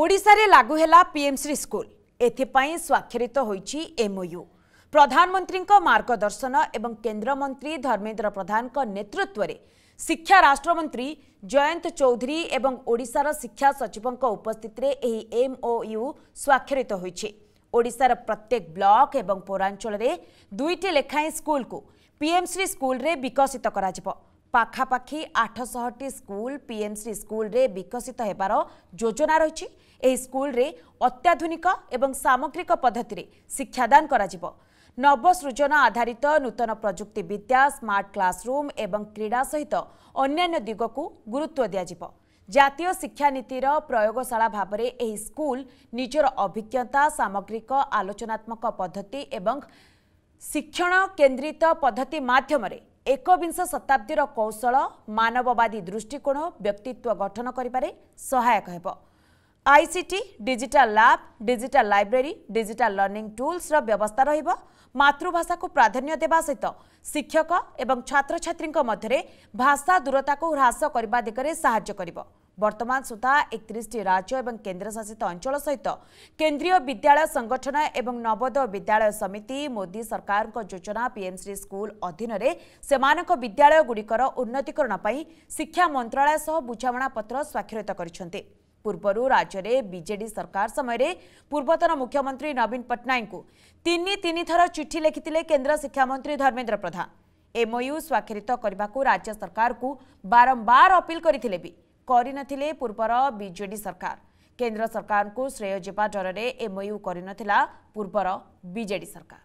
ଓଡ଼ିଶାରେ ଲାଗୁ ହେଲା ପିଏମ୍ଶ୍ରୀ ସ୍କୁଲ ଏଥିପାଇଁ ସ୍ୱାକ୍ଷରିତ ହୋଇଛି ଏମ୍ଓୟୁ ପ୍ରଧାନମନ୍ତ୍ରୀଙ୍କ ମାର୍ଗଦର୍ଶନ ଏବଂ କେନ୍ଦ୍ରମନ୍ତ୍ରୀ ଧର୍ମେନ୍ଦ୍ର ପ୍ରଧାନଙ୍କ ନେତୃତ୍ୱରେ ଶିକ୍ଷା ରାଷ୍ଟ୍ରମନ୍ତ୍ରୀ ଜୟନ୍ତ ଚୌଧୁରୀ ଏବଂ ଓଡ଼ିଶାର ଶିକ୍ଷା ସଚିବଙ୍କ ଉପସ୍ଥିତିରେ ଏହି ଏମ୍ଓୟୁ ସ୍ୱାକ୍ଷରିତ ହୋଇଛି ଓଡ଼ିଶାର ପ୍ରତ୍ୟେକ ବ୍ଲକ ଏବଂ ପୌରାଞ୍ଚଳରେ ଦୁଇଟି ଲେଖାଏଁ ସ୍କୁଲକୁ ପିଏମ୍ଶ୍ରୀ ସ୍କୁଲରେ ବିକଶିତ କରାଯିବ ପାଖାପାଖି ଆଠଶହଟି ସ୍କୁଲ ପିଏମ୍ସି ସ୍କୁଲରେ ବିକଶିତ ହେବାର ଯୋଜନା ରହିଛି ଏହି ସ୍କୁଲରେ ଅତ୍ୟାଧୁନିକ ଏବଂ ସାମଗ୍ରିକ ପଦ୍ଧତିରେ ଶିକ୍ଷାଦାନ କରାଯିବ ନବସୃଜନ ଆଧାରିତ ନୂତନ ପ୍ରଯୁକ୍ତି ବିଦ୍ୟା ସ୍ମାର୍ଟ କ୍ଲାସରୁମ୍ ଏବଂ କ୍ରୀଡ଼ା ସହିତ ଅନ୍ୟାନ୍ୟ ଦିଗକୁ ଗୁରୁତ୍ୱ ଦିଆଯିବ ଜାତୀୟ ଶିକ୍ଷାନୀତିର ପ୍ରୟୋଗଶାଳା ଭାବରେ ଏହି ସ୍କୁଲ ନିଜର ଅଭିଜ୍ଞତା ସାମଗ୍ରିକ ଆଲୋଚନାତ୍ମକ ପଦ୍ଧତି ଏବଂ ଶିକ୍ଷଣ କେନ୍ଦ୍ରିତ ପଦ୍ଧତି ମାଧ୍ୟମରେ ଏକବିଂଶ ଶତାବ୍ଦୀର କୌଶଳ ମାନବବାଦୀ ଦୃଷ୍ଟିକୋଣ ବ୍ୟକ୍ତିତ୍ୱ ଗଠନ କରିବାରେ ସହାୟକ ହେବ ICT digital lab digital library digital learning ଟୁଲ୍ସର ବ୍ୟବସ୍ଥା ରହିବ ମାତୃଭାଷାକୁ ପ୍ରାଧାନ୍ୟ ଦେବା ସହିତ ଶିକ୍ଷକ ଏବଂ ଛାତ୍ରଛାତ୍ରୀଙ୍କ ମଧ୍ୟରେ ଭାଷା ଦୂରତାକୁ ହ୍ରାସ କରିବା ଦିଗରେ ସାହାଯ୍ୟ କରିବ बर्तमान सुधा एक राज्य और केन्द्रशासित अंचल सहित केन्द्रीय विद्यालय संगठन एवं नवोदय विद्यालय समिति मोदी सरकार योजना पीएमसी स्कूल अधीन से विद्यालय गुड़िकर उन्नतीकरण शिक्षा मंत्रालय सह बुझा पत्र स्वाक्षरित कर पूर्व राज्य में विजेडी सरकार समय पूर्वतन मुख्यमंत्री नवीन पट्टनायक थर चिठी लिखि केन्द्र शिक्षामंत्री धर्मेन्द्र प्रधान एमओयू स्वाक्षरित करने को राज्य सरकार को बारंबार अपिल करते भी गरिन पूर्वर बीज़ेडी सरकार केन्द्र सरकारको श्रेयजेपा डरले एमयु गरिन पूर्वर बीज़ेडी सरकार